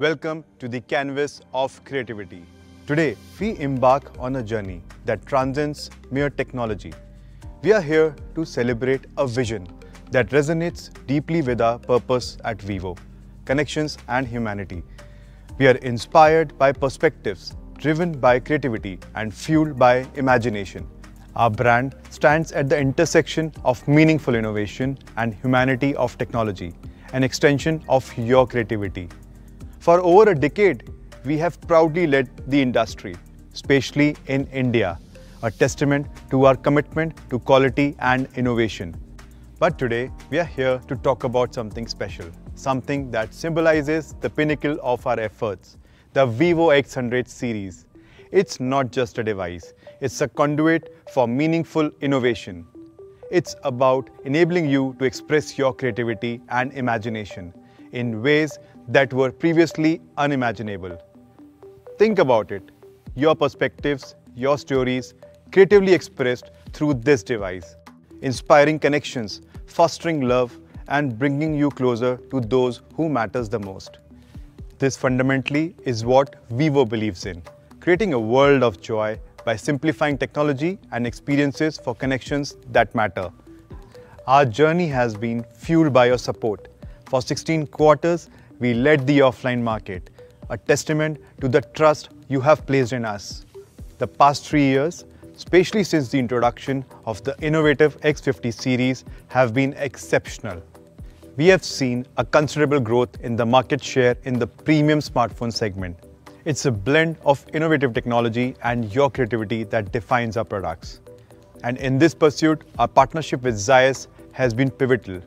Welcome to the canvas of creativity. Today, we embark on a journey that transcends mere technology. We are here to celebrate a vision that resonates deeply with our purpose at Vivo connections and humanity. We are inspired by perspectives, driven by creativity, and fueled by imagination. Our brand stands at the intersection of meaningful innovation and humanity of technology, an extension of your creativity. For over a decade, we have proudly led the industry, especially in India, a testament to our commitment to quality and innovation. But today, we are here to talk about something special, something that symbolizes the pinnacle of our efforts, the Vivo X100 series. It's not just a device, it's a conduit for meaningful innovation. It's about enabling you to express your creativity and imagination in ways that were previously unimaginable. Think about it. Your perspectives, your stories, creatively expressed through this device, inspiring connections, fostering love, and bringing you closer to those who matters the most. This fundamentally is what Vivo believes in, creating a world of joy by simplifying technology and experiences for connections that matter. Our journey has been fueled by your support. For 16 quarters, we led the offline market, a testament to the trust you have placed in us. The past three years, especially since the introduction of the innovative X50 series, have been exceptional. We have seen a considerable growth in the market share in the premium smartphone segment. It's a blend of innovative technology and your creativity that defines our products. And in this pursuit, our partnership with Zeiss has been pivotal,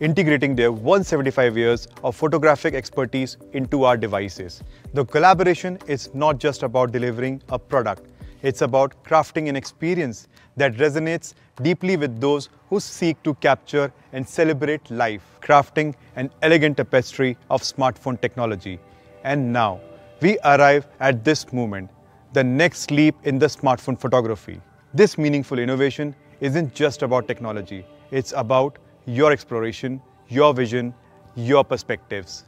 integrating their 175 years of photographic expertise into our devices. The collaboration is not just about delivering a product, it's about crafting an experience that resonates deeply with those who seek to capture and celebrate life, crafting an elegant tapestry of smartphone technology. And now, we arrive at this moment, the next leap in the smartphone photography. This meaningful innovation isn't just about technology, it's about your exploration, your vision, your perspectives.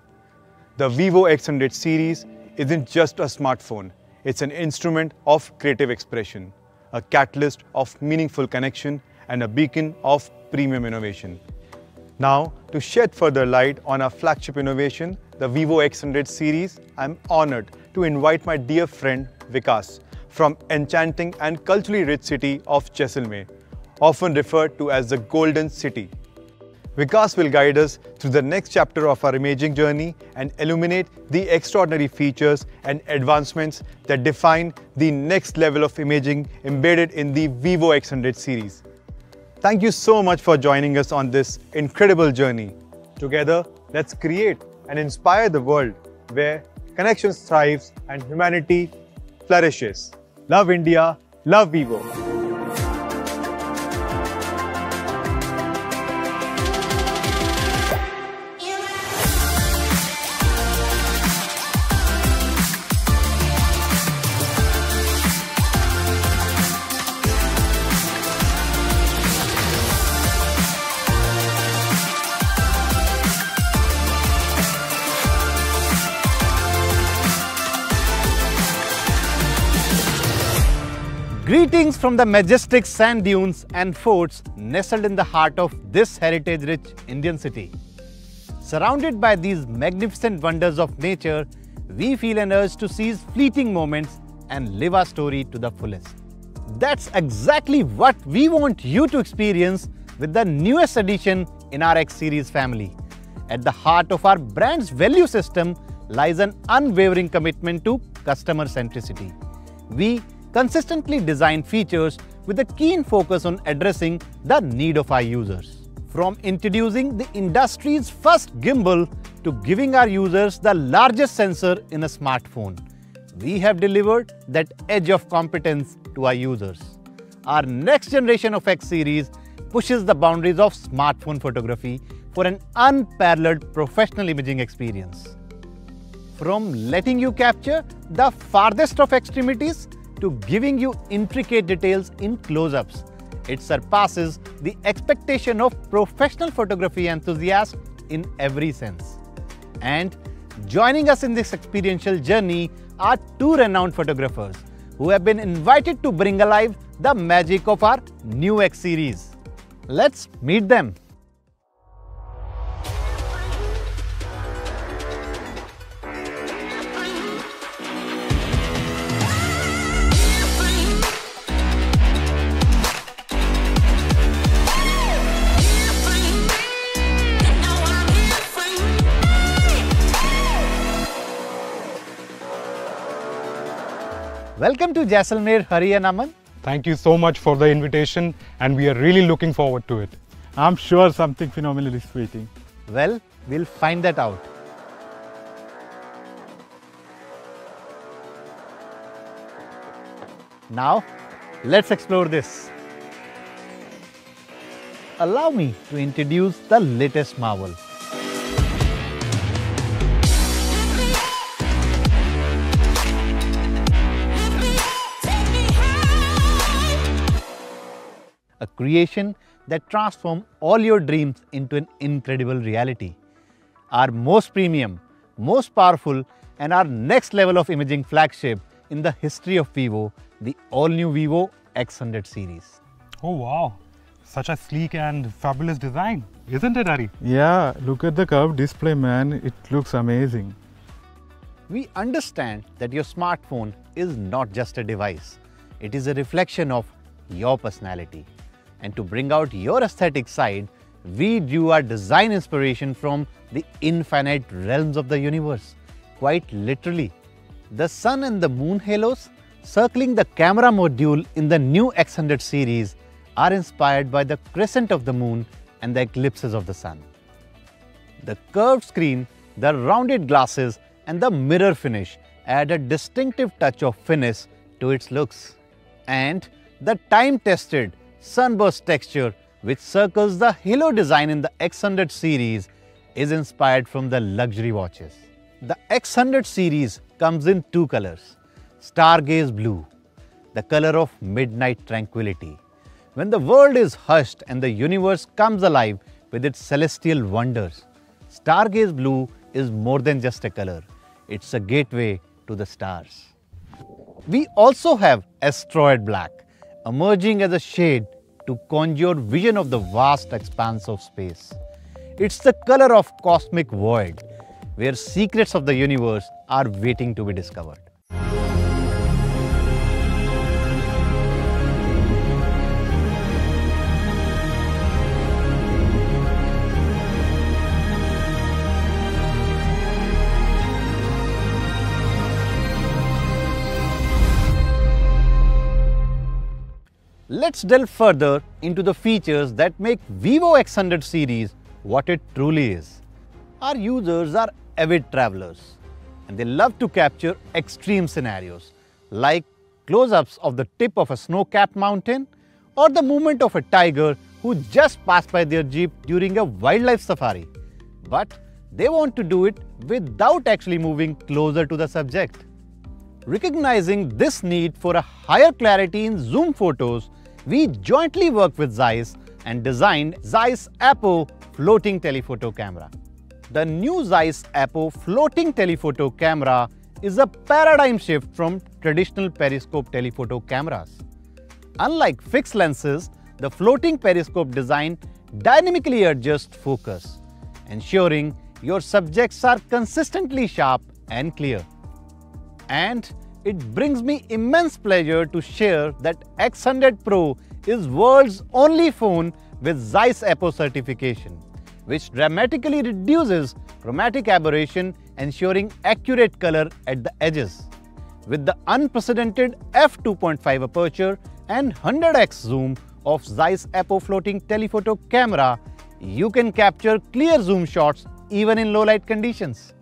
The Vivo X100 series isn't just a smartphone, it's an instrument of creative expression, a catalyst of meaningful connection, and a beacon of premium innovation. Now, to shed further light on our flagship innovation, the Vivo X100 series, I'm honored to invite my dear friend Vikas from enchanting and culturally rich city of Jaisalmer, often referred to as the Golden City. Vikas will guide us through the next chapter of our imaging journey and illuminate the extraordinary features and advancements that define the next level of imaging embedded in the Vivo X100 series. Thank you so much for joining us on this incredible journey. Together, let's create and inspire the world where connections thrives and humanity flourishes. Love India, love Vivo. Greetings from the majestic sand dunes and forts nestled in the heart of this heritage-rich Indian city. Surrounded by these magnificent wonders of nature, we feel an urge to seize fleeting moments and live our story to the fullest. That's exactly what we want you to experience with the newest addition in our X series family. At the heart of our brand's value system lies an unwavering commitment to customer centricity. We consistently design features with a keen focus on addressing the need of our users. From introducing the industry's first gimbal to giving our users the largest sensor in a smartphone, we have delivered that edge of competence to our users. Our next generation of X series pushes the boundaries of smartphone photography for an unparalleled professional imaging experience. From letting you capture the farthest of extremities to giving you intricate details in close-ups. It surpasses the expectation of professional photography enthusiasts in every sense. And Joining us in this experiential journey are two renowned photographers who have been invited to bring alive the magic of our new X series. Let's meet them. Welcome to Jaisalmer, Hari and Aman. Thank you so much for the invitation and we are really looking forward to it. I'm sure something phenomenal is waiting. Well, we'll find that out. Now, let's explore this. Allow me to introduce the latest marvel. A creation that transforms all your dreams into an incredible reality. Our most premium, most powerful, and our next level of imaging flagship in the history of Vivo, the all-new Vivo X100 series. Oh wow, such a sleek and fabulous design, isn't it Hari? Yeah, look at the curved display man, it looks amazing. We understand that your smartphone is not just a device, it is a reflection of your personality. And to bring out your aesthetic side, we drew our design inspiration from the infinite realms of the universe, quite literally. The sun and the moon halos circling the camera module in the new X100 series are inspired by the crescent of the moon and the eclipses of the sun. The curved screen, the rounded glasses and the mirror finish add a distinctive touch of finesse to its looks. And the time-tested sunburst texture which circles the halo design in the X100 series is inspired from the luxury watches. The X100 series comes in two colors, Stargaze Blue, the color of midnight tranquility. When the world is hushed and the universe comes alive with its celestial wonders, Stargaze Blue is more than just a color, it's a gateway to the stars. We also have Asteroid Black, emerging as a shade to conjure vision of the vast expanse of space. It's the color of cosmic void, where secrets of the universe are waiting to be discovered. Let's delve further into the features that make Vivo X100 series what it truly is. Our users are avid travelers and they love to capture extreme scenarios like close-ups of the tip of a snow-capped mountain or the movement of a tiger who just passed by their jeep during a wildlife safari. But they want to do it without actually moving closer to the subject. Recognizing this need for a higher clarity in zoom photos, we jointly worked with Zeiss and designed Zeiss Apo floating telephoto camera. The new Zeiss Apo floating telephoto camera is a paradigm shift from traditional periscope telephoto cameras. Unlike fixed lenses, the floating periscope design dynamically adjusts focus, ensuring your subjects are consistently sharp and clear. And it brings me immense pleasure to share that X100 Pro is world's only phone with Zeiss Apo certification, which dramatically reduces chromatic aberration ensuring accurate color at the edges. With the unprecedented f2.5 aperture and 100x zoom of Zeiss Apo floating telephoto camera, you can capture clear zoom shots even in low light conditions.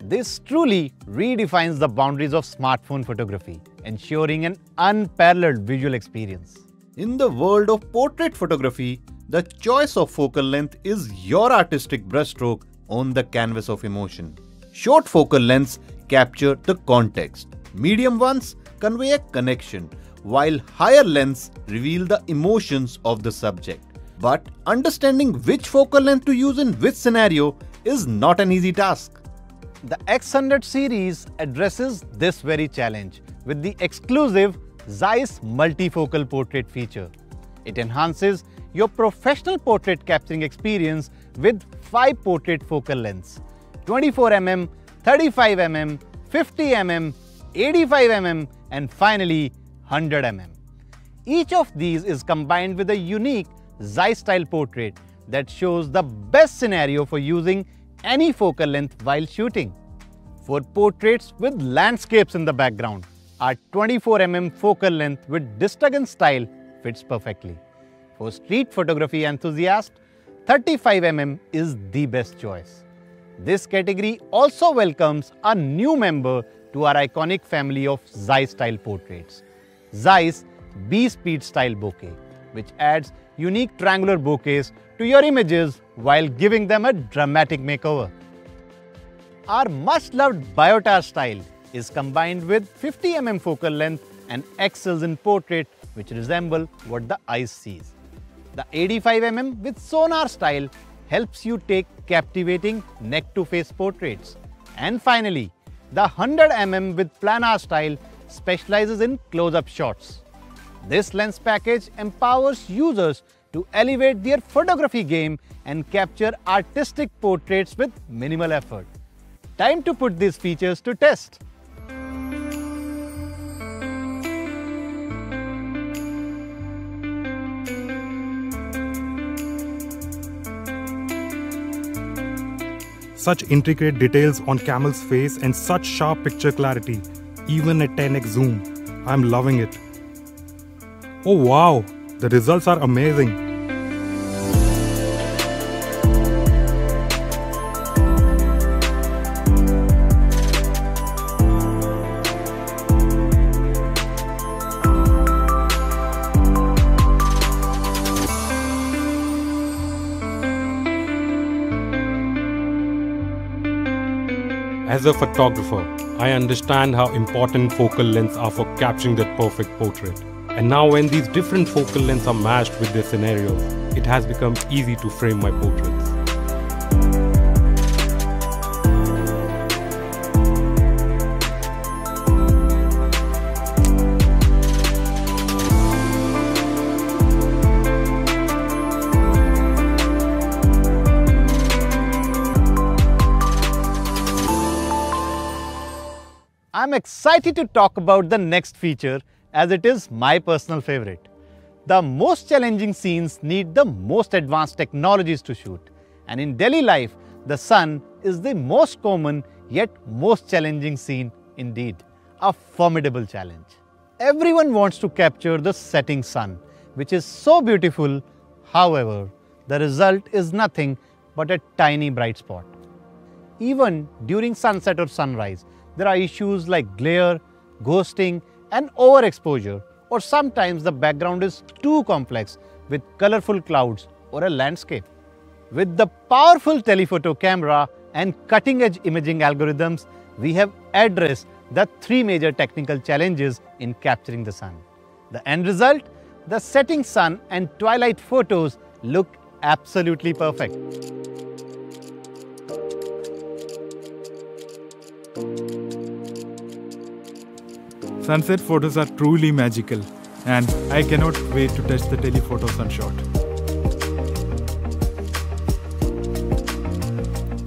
This truly redefines the boundaries of smartphone photography, ensuring an unparalleled visual experience. In the world of portrait photography, the choice of focal length is your artistic brushstroke on the canvas of emotion. Short focal lengths capture the context. Medium ones convey a connection, while higher lengths reveal the emotions of the subject. But understanding which focal length to use in which scenario is not an easy task. The X100 series addresses this very challenge with the exclusive Zeiss multifocal portrait feature. It enhances your professional portrait capturing experience with 5 portrait focal lengths 24mm, 35mm, 50mm, 85mm and finally 100mm. Each of these is combined with a unique Zeiss style portrait that shows the best scenario for using any focal length while shooting. For portraits with landscapes in the background, our 24mm focal length with Distagon style fits perfectly. For street photography enthusiasts, 35mm is the best choice. This category also welcomes a new member to our iconic family of Zeiss style portraits. Zeiss B-Speed style bokeh, which adds unique triangular bokehs to your images while giving them a dramatic makeover. Our much-loved Biotar style is combined with 50mm focal length and excels in portrait which resemble what the eye sees. The 85mm with Sonnar style helps you take captivating neck-to-face portraits. And finally, the 100mm with planar style specializes in close-up shots. This lens package empowers users to elevate their photography game and capture artistic portraits with minimal effort. Time to put these features to test. Such intricate details on Camel's face and such sharp picture clarity, even at 10x zoom. I'm loving it. Oh wow, the results are amazing. As a photographer, I understand how important focal lengths are for capturing that perfect portrait. And now when these different focal lengths are matched with their scenarios, it has become easy to frame my portraits. Excited to talk about the next feature as it is my personal favorite. The most challenging scenes need the most advanced technologies to shoot. And in daily life, the sun is the most common yet most challenging scene indeed. A formidable challenge. Everyone wants to capture the setting sun, which is so beautiful. However, the result is nothing but a tiny bright spot. Even during sunset or sunrise, there are issues like glare, ghosting and overexposure or sometimes the background is too complex with colorful clouds or a landscape. With the powerful telephoto camera and cutting-edge imaging algorithms, we have addressed the three major technical challenges in capturing the sun. The end result? The setting sun and twilight photos look absolutely perfect. Sunset photos are truly magical and I cannot wait to test the telephoto sunshot.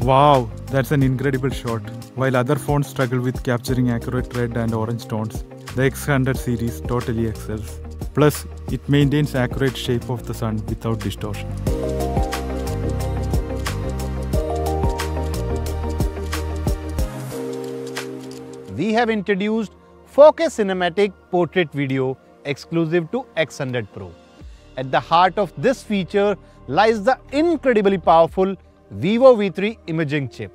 Wow, that's an incredible shot. While other phones struggle with capturing accurate red and orange tones, the X100 series totally excels. Plus, it maintains accurate shape of the sun without distortion. We have introduced 4K cinematic portrait video exclusive to X100 Pro. At the heart of this feature lies the incredibly powerful Vivo V3 imaging chip.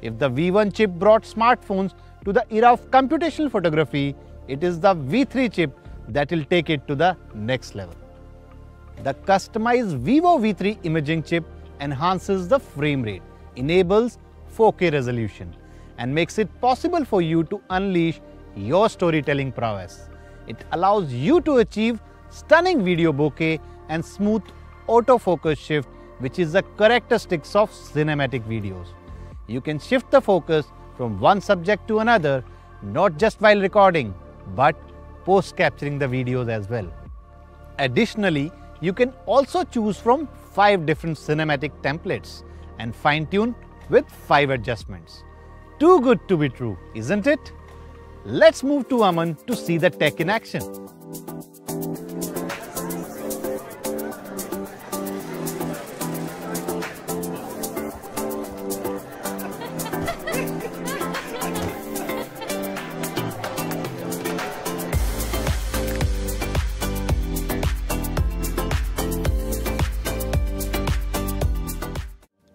If the V1 chip brought smartphones to the era of computational photography, it is the V3 chip that will take it to the next level. The customized Vivo V3 imaging chip enhances the frame rate, enables 4K resolution and makes it possible for you to unleash your storytelling prowess. It allows you to achieve stunning video bokeh and smooth autofocus shift which is the characteristics of cinematic videos. You can shift the focus from one subject to another not just while recording but post capturing the videos as well. Additionally, you can also choose from 5 different cinematic templates and fine tune with 5 adjustments. Too good to be true, isn't it? Let's move to Aman to see the tech in action.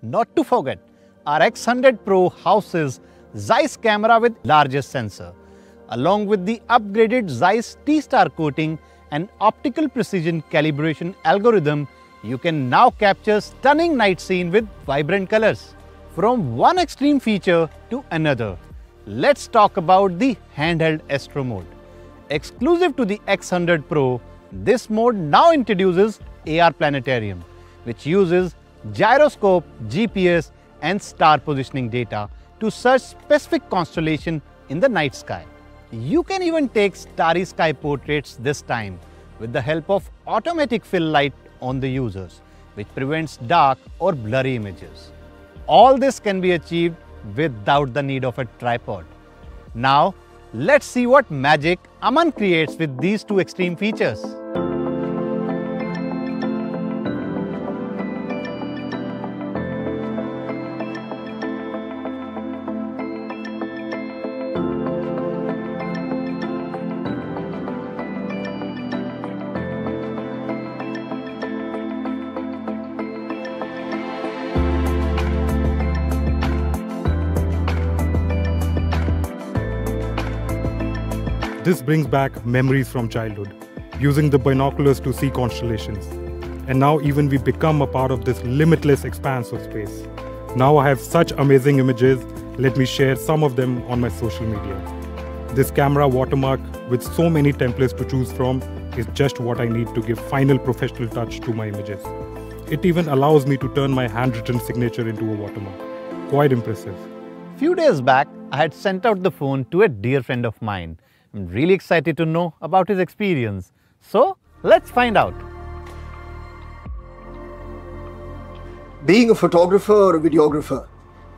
Not to forget, our X100 Pro houses Zeiss camera with largest sensor. Along with the upgraded Zeiss T-Star coating and optical precision calibration algorithm, you can now capture stunning night scene with vibrant colors. From one extreme feature to another, let's talk about the handheld Astro mode. Exclusive to the X100 Pro, this mode now introduces AR Planetarium, which uses gyroscope, GPS and star positioning data to search specific constellation in the night sky. You can even take starry sky portraits this time with the help of automatic fill light on the users, which prevents dark or blurry images. All this can be achieved without the need of a tripod. Now, let's see what magic Aman creates with these two extreme features. Brings back memories from childhood, using the binoculars to see constellations. And now even we become a part of this limitless expanse of space. Now I have such amazing images, let me share some of them on my social media. This camera watermark with so many templates to choose from is just what I need to give final professional touch to my images. It even allows me to turn my handwritten signature into a watermark. Quite impressive. Few days back, I had sent out the phone to a dear friend of mine I'm really excited to know about his experience. So, let's find out. Being a photographer or a videographer,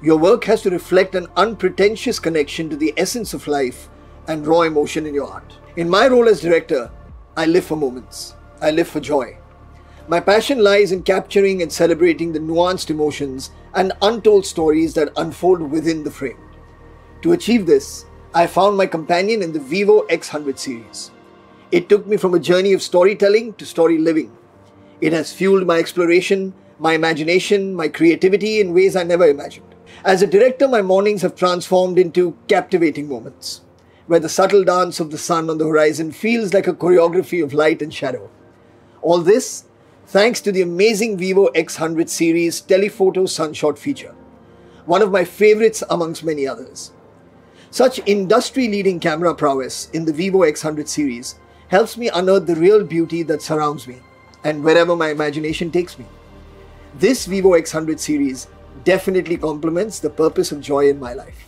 your work has to reflect an unpretentious connection to the essence of life and raw emotion in your art. In my role as director, I live for moments. I live for joy. My passion lies in capturing and celebrating the nuanced emotions and untold stories that unfold within the frame. To achieve this, I found my companion in the Vivo X100 series. It took me from a journey of storytelling to story living. It has fueled my exploration, my imagination, my creativity in ways I never imagined. As a director, my mornings have transformed into captivating moments, where the subtle dance of the sun on the horizon feels like a choreography of light and shadow. All this thanks to the amazing Vivo X100 series telephoto sunshot feature, one of my favorites amongst many others. Such industry leading camera prowess in the Vivo X100 series helps me unearth the real beauty that surrounds me and wherever my imagination takes me. This Vivo X100 series definitely complements the purpose of joy in my life.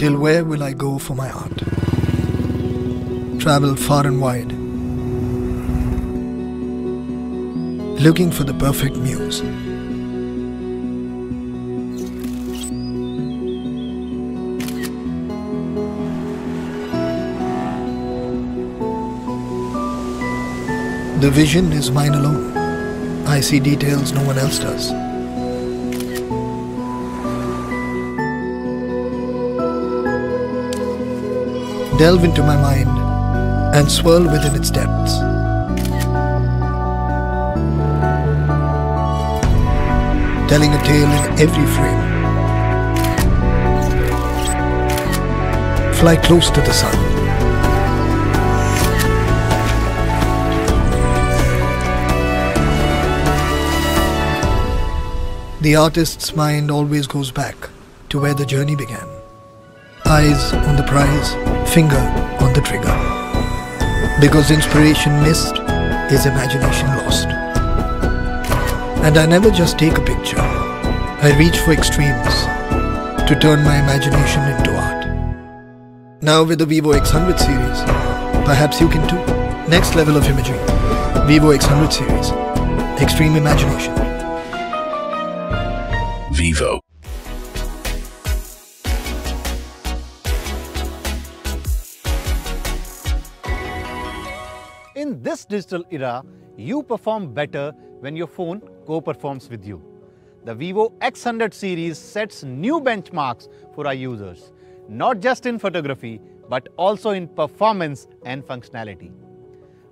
Till where will I go for my art? Travel far and wide, looking for the perfect muse. The vision is mine alone. I see details no one else does. Delve into my mind and swirl within its depths. Telling a tale in every frame. Fly close to the sun. The artist's mind always goes back to where the journey began. Eyes on the prize, finger on the trigger. Because inspiration missed is imagination lost. And I never just take a picture. I reach for extremes to turn my imagination into art. Now with the Vivo X100 series, perhaps you can too. Next level of imagery. Vivo X100 series. Extreme imagination. Vivo. This digital era, you perform better when your phone co-performs with you. The Vivo X100 series sets new benchmarks for our users, not just in photography, but also in performance and functionality.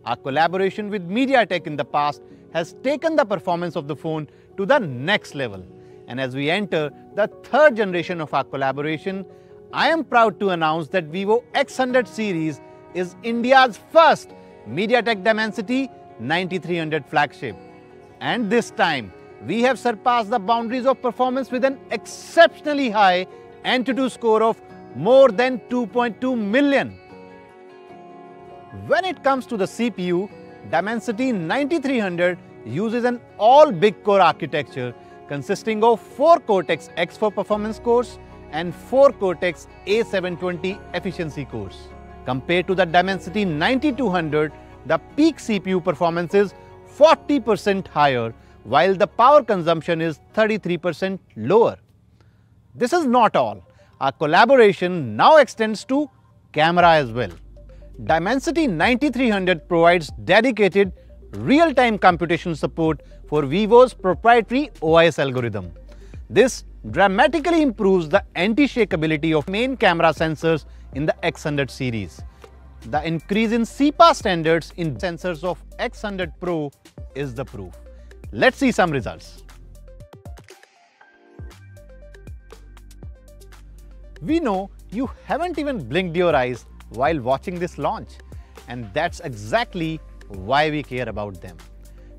Our collaboration with MediaTek in the past has taken the performance of the phone to the next level. And as we enter the third generation of our collaboration, I am proud to announce that Vivo X100 series is India's first MediaTek Dimensity 9300 flagship. And this time, we have surpassed the boundaries of performance with an exceptionally high Antutu score of more than 2.2 million. When it comes to the CPU, Dimensity 9300 uses an all big core architecture consisting of 4 Cortex X4 performance cores and 4 Cortex A720 efficiency cores. Compared to the Dimensity 9200, the peak CPU performance is 40% higher while the power consumption is 33% lower. This is not all. Our collaboration now extends to camera as well. Dimensity 9300 provides dedicated real-time computation support for Vivo's proprietary OIS algorithm. This dramatically improves the anti-shake ability of main camera sensors in the X100 series. The increase in CIPA standards in sensors of X100 Pro is the proof. Let's see some results. We know you haven't even blinked your eyes while watching this launch and that's exactly why we care about them.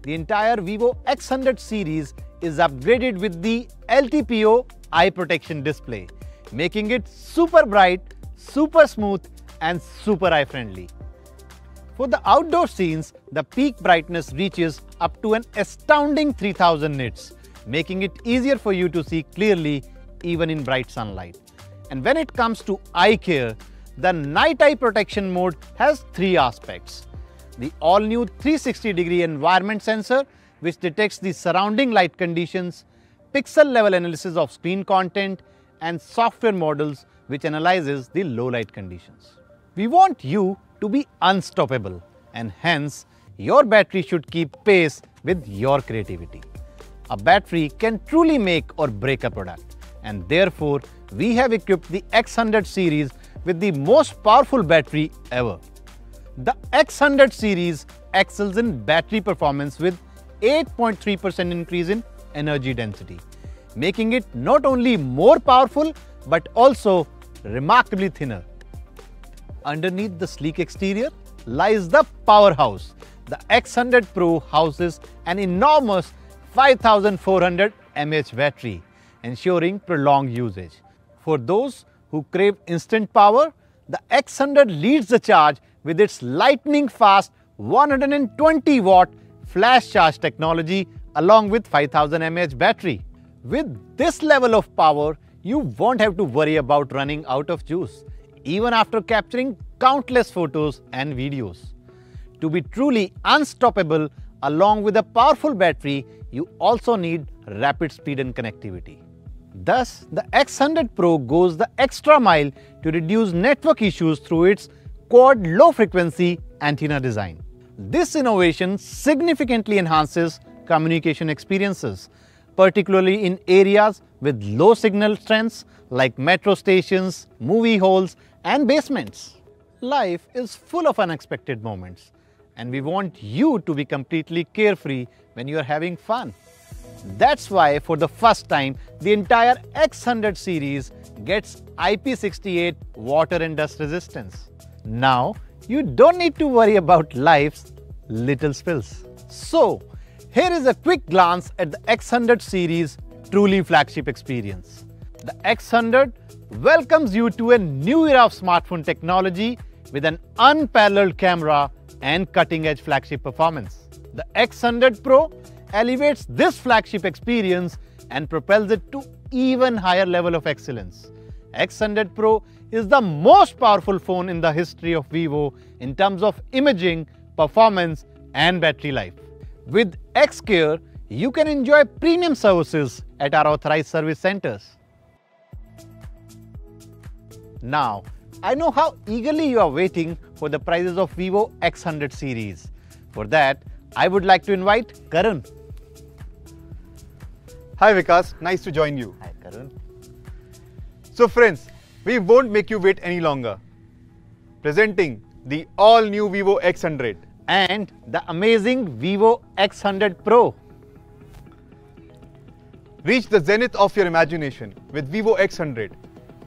The entire Vivo X100 series is upgraded with the LTPO eye protection display, making it super bright, super smooth and super eye friendly. For the outdoor scenes, the peak brightness reaches up to an astounding 3000 nits, making it easier for you to see clearly even in bright sunlight. And when it comes to eye care, the night eye protection mode has three aspects. The all-new 360 degree environment sensor which detects the surrounding light conditions, pixel level analysis of screen content and software models which analyzes the low light conditions. We want you to be unstoppable and hence your battery should keep pace with your creativity. A battery can truly make or break a product and therefore we have equipped the X100 series with the most powerful battery ever. The X100 series excels in battery performance with 8.3% increase in energy density, making it not only more powerful but also remarkably thinner. Underneath the sleek exterior lies the powerhouse. The X100 Pro houses an enormous 5400 mAh battery, ensuring prolonged usage. For those who crave instant power, the X100 leads the charge with its lightning fast 120 watt flash charge technology along with 5000 mAh battery. With this level of power, you won't have to worry about running out of juice even after capturing countless photos and videos. To be truly unstoppable along with a powerful battery, you also need rapid speed and connectivity. Thus, the X100 Pro goes the extra mile to reduce network issues through its quad low frequency antenna design. This innovation significantly enhances communication experiences, particularly in areas with low signal strengths like metro stations, movie halls and basements. Life is full of unexpected moments and we want you to be completely carefree when you are having fun. That's why for the first time, the entire X100 series gets IP68 water and dust resistance. Now, you don't need to worry about life's little spills. So, here is a quick glance at the X100 series truly flagship experience. The X100 welcomes you to a new era of smartphone technology with an unparalleled camera and cutting-edge flagship performance. The X100 Pro elevates this flagship experience and propels it to even higher level of excellence. X100 Pro is the most powerful phone in the history of Vivo in terms of imaging, performance and battery life. With X-Care, you can enjoy premium services at our authorized service centers. Now, I know how eagerly you are waiting for the prices of Vivo X100 series. For that, I would like to invite Karun. Hi Vikas, nice to join you. Hi Karun. So friends, we won't make you wait any longer. Presenting the all-new Vivo X100 and the amazing Vivo X100 Pro. Reach the zenith of your imagination with Vivo X100,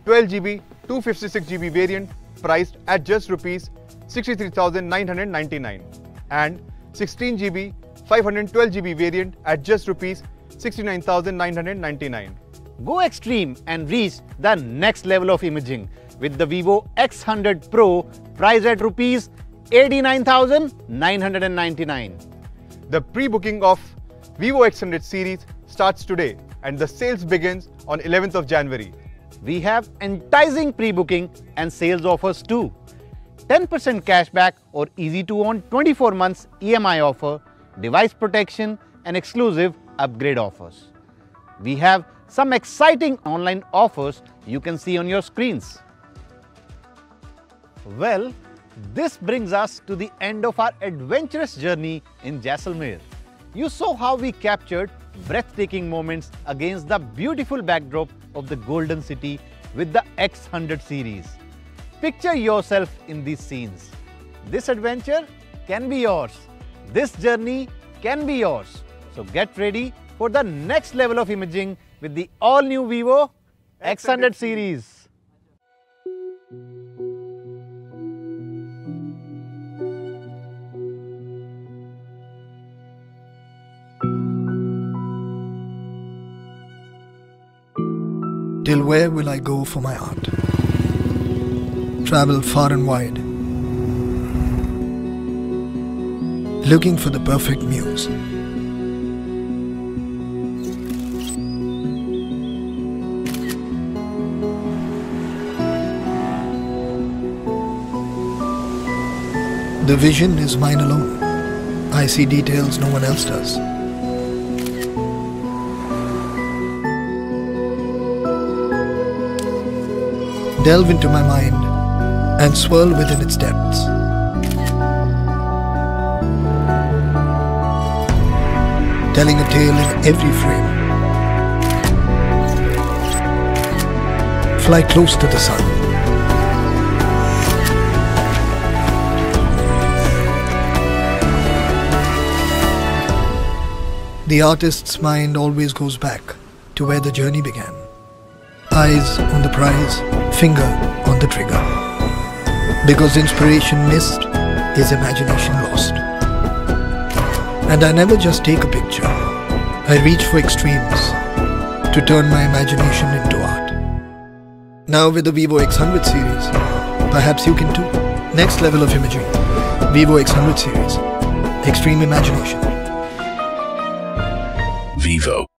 12GB, 256GB variant priced at just rupees 63,999 and 16GB, 512GB variant at just rupees 69,999. Go extreme and reach the next level of imaging with the Vivo X100 Pro priced at rupees 89,999. The pre-booking of Vivo X100 series starts today and the sales begins on 11th of January. We have enticing pre-booking and sales offers too. 10% cashback or easy to own 24 months EMI offer, device protection and exclusive upgrade offers. We have some exciting online offers you can see on your screens. Well, this brings us to the end of our adventurous journey in Jaisalmer. You saw how we captured breathtaking moments against the beautiful backdrop of the Golden City with the X100 series. Picture yourself in these scenes. This adventure can be yours. This journey can be yours. So get ready for the next level of imaging with the all-new Vivo X100 series. Till where will I go for my art? Travel far and wide, looking for the perfect muse. The vision is mine alone. I see details no one else does. Delve into my mind and swirl within its depths. Telling a tale in every frame. Fly close to the sun. The artist's mind always goes back to where the journey began. Eyes on the prize, finger on the trigger. Because inspiration missed is imagination lost. And I never just take a picture. I reach for extremes to turn my imagination into art. Now with the Vivo X100 series, perhaps you can too. Next level of imagery, Vivo X100 series. Extreme imagination. Vivo.